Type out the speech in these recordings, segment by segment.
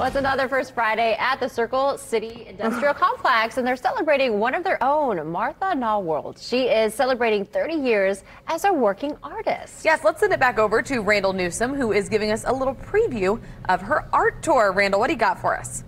Well, it's another First Friday at the Circle City Industrial Complex, and they're celebrating one of their own, Martha Nawworld. She is celebrating 30 years as a working artist. Yes, let's send it back over to Randall Newsom, who is giving us a little preview of her art tour. Randall, what do you got for us?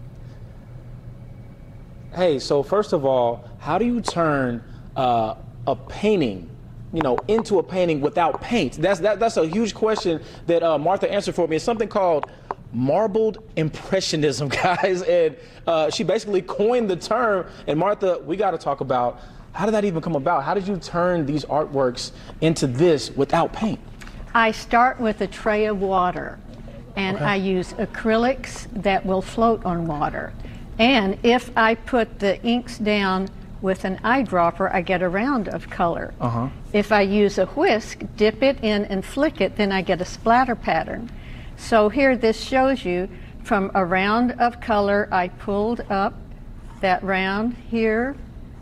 Hey, so first of all, how do you turn uh, a painting you know, into a painting without paint? That's that, that's a huge question that uh, Martha answered for me. It's something called marbled impressionism, guys. And uh, she basically coined the term. And Martha, we got to talk about how did that even come about? How did you turn these artworks into this without paint? I start with a tray of water and okay. I use acrylics that will float on water. And if I put the inks down with an eyedropper, I get a round of color. Uh-huh. If I use a whisk, dip it in and flick it, then I get a splatter pattern. So here this shows you from a round of color I pulled up that round here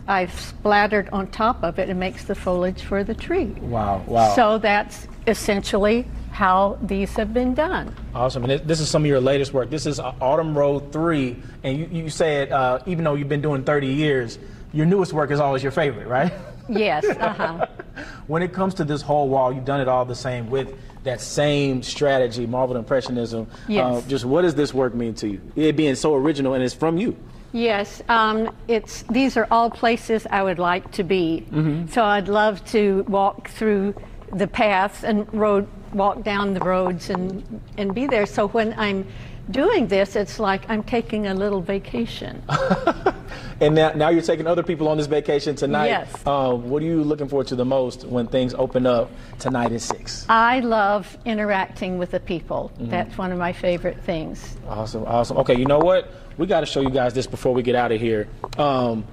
I've splattered on top of it and makes the foliage for the tree. Wow, wow. So that's essentially how these have been done. Awesome. And this is some of your latest work. This is Autumn Road 3. And you, you said, uh, even though you've been doing 30 years, your newest work is always your favorite, right? Yes. Uh-huh. when it comes to this whole wall, you've done it all the same with that same strategy, marbled impressionism. Yes. Uh, just what does this work mean to you? It being so original and it's from you. Yes, um, it's these are all places I would like to be. Mm-hmm. So I'd love to walk through the paths and road, walk down the roads and and be there. So when I'm doing this, it's like I'm taking a little vacation. and now, now you're taking other people on this vacation tonight. Yes. Um, what are you looking forward to the most when things open up tonight at 6? I love interacting with the people. Mm-hmm. That's one of my favorite things. Awesome, awesome. Okay, you know what? We got to show you guys this before we get out of here. Um,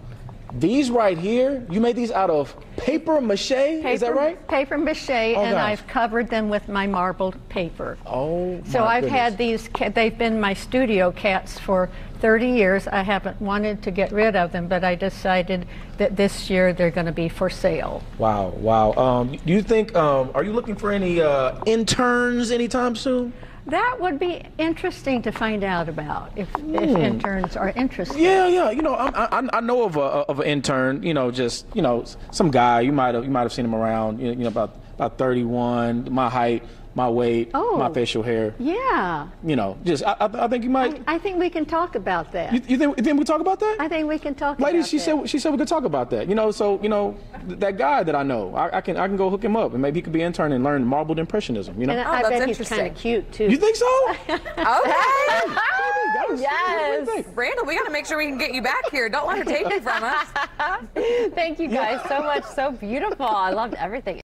these right here, you made these out of paper mache, paper, is that right? Paper mache, oh, and gosh. I've covered them with my marbled paper. Oh, So I've goodness. had these, they've been my studio cats for 30 years. I haven't wanted to get rid of them, but I decided that this year they're going to be for sale. Wow, wow. Um, do you think, um, are you looking for any uh, interns anytime soon? That would be interesting to find out about if, mm. if hmm. interns are interested. Yeah, yeah. You know, I, I, I know of a of an intern. You know, just you know, some guy. You might have you might have seen him around. You know, about about 31, my height my weight, oh, my facial hair. Yeah. You know, just I, I, I think you might. I, I, think we can talk about that. You, you, think, you think we talk about that? I think we can talk. Ladies, she that. said she said we could talk about that. You know, so you know that guy that I know, I, I, can I can go hook him up and maybe he could be intern and learn marbled impressionism. You know, and oh, I bet he's kind of cute too. You think so? okay. yes. Randall, we got to make sure we can get you back here. Don't let her take you from us. Thank you guys so much. So beautiful. I loved everything.